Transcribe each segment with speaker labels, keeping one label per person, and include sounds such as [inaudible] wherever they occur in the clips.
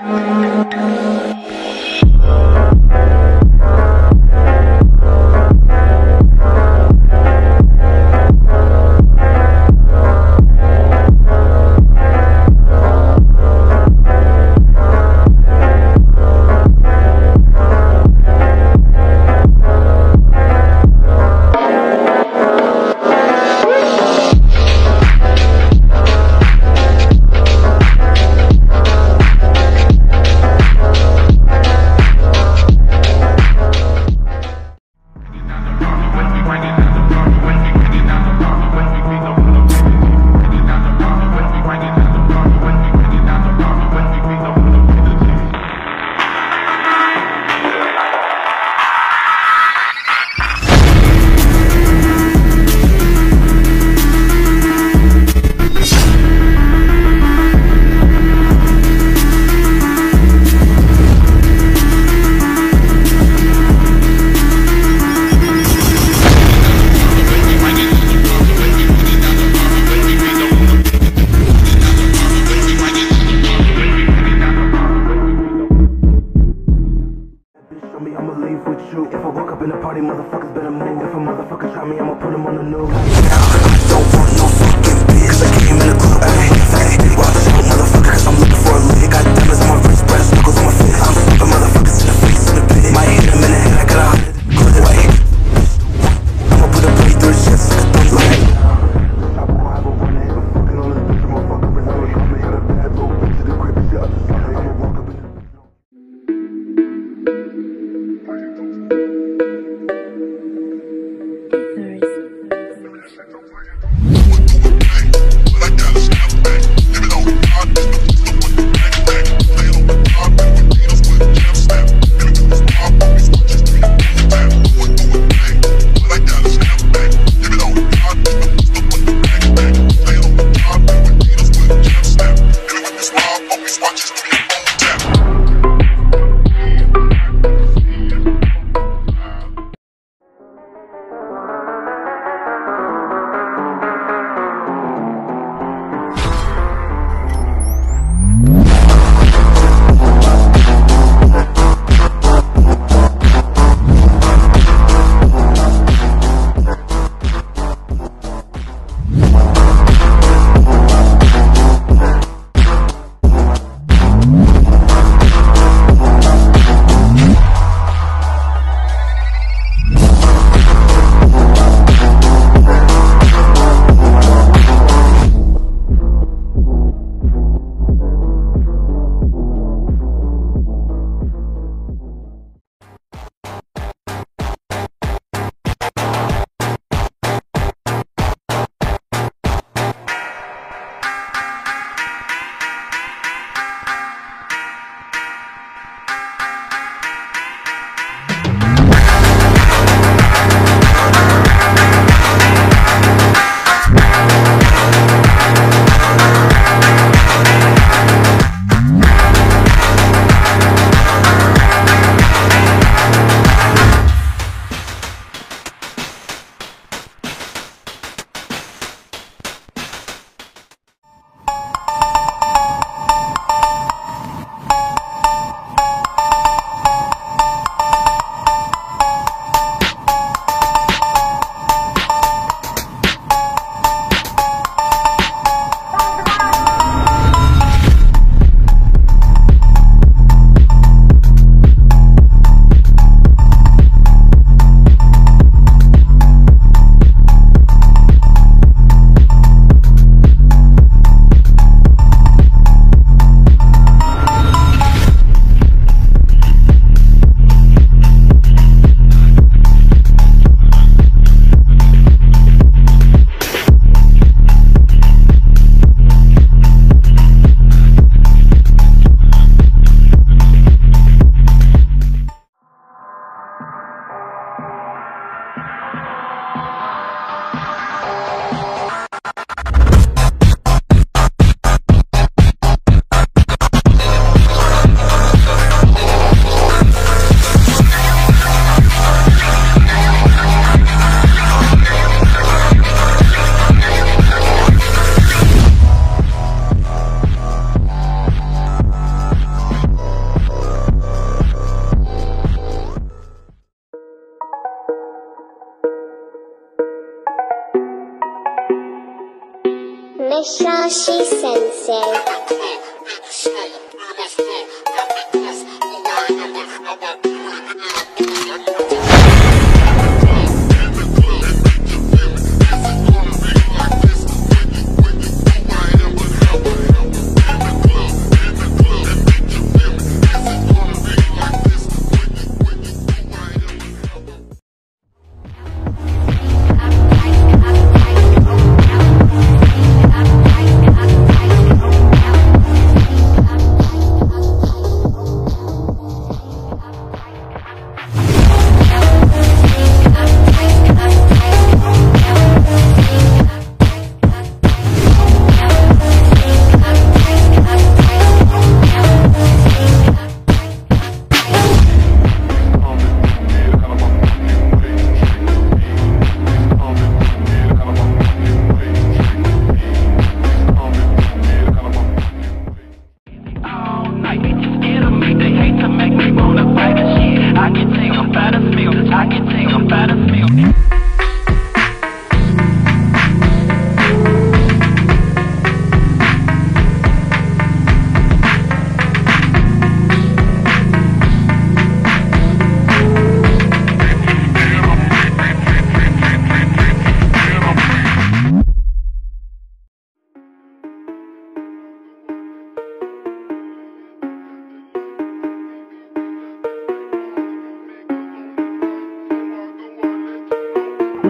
Speaker 1: Show I'ma put him
Speaker 2: Peter.
Speaker 3: Shashi Sensei.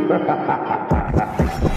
Speaker 3: Música [laughs]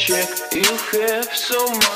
Speaker 4: check. You have so much.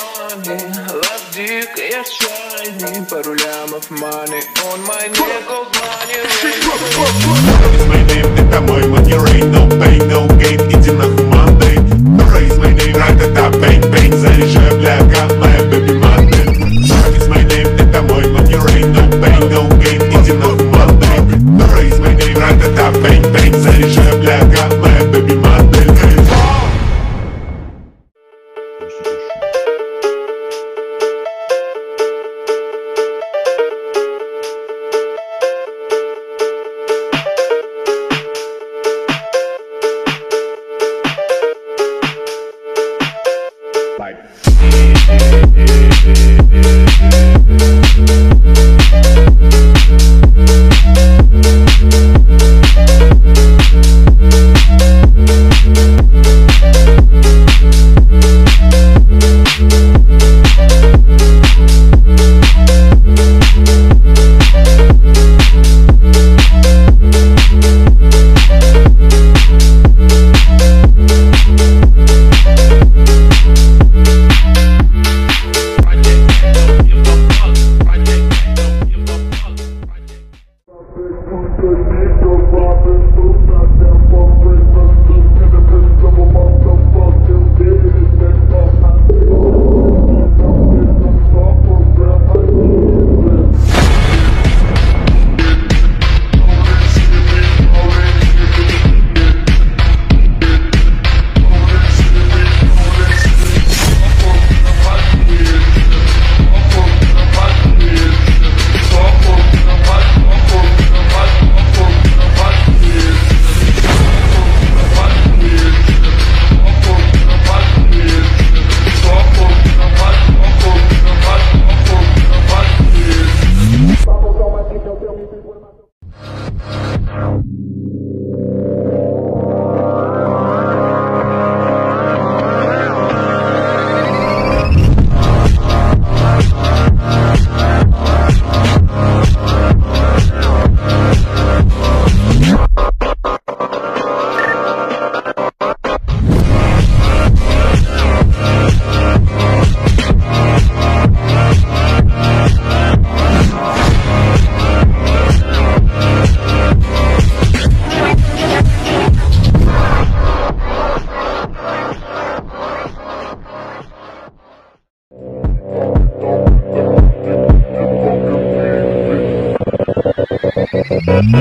Speaker 5: Thank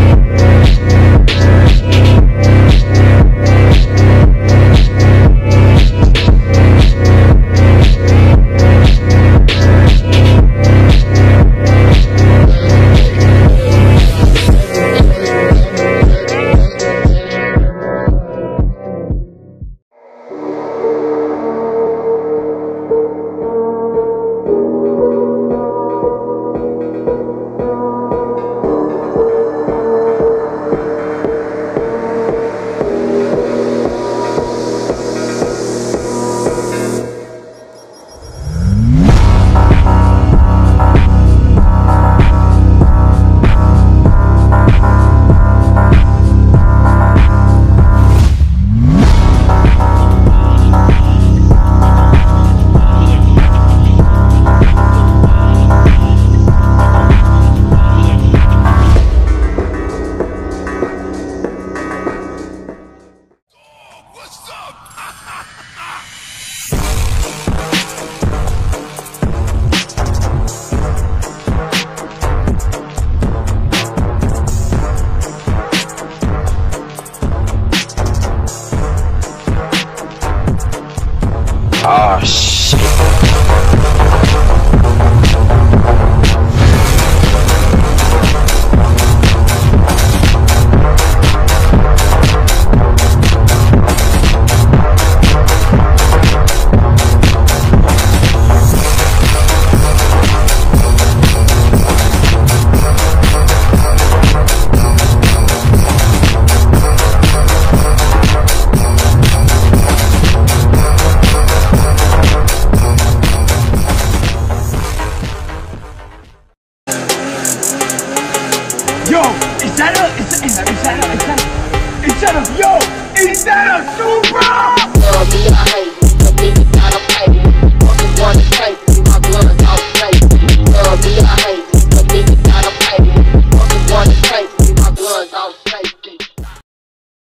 Speaker 5: you. What's up?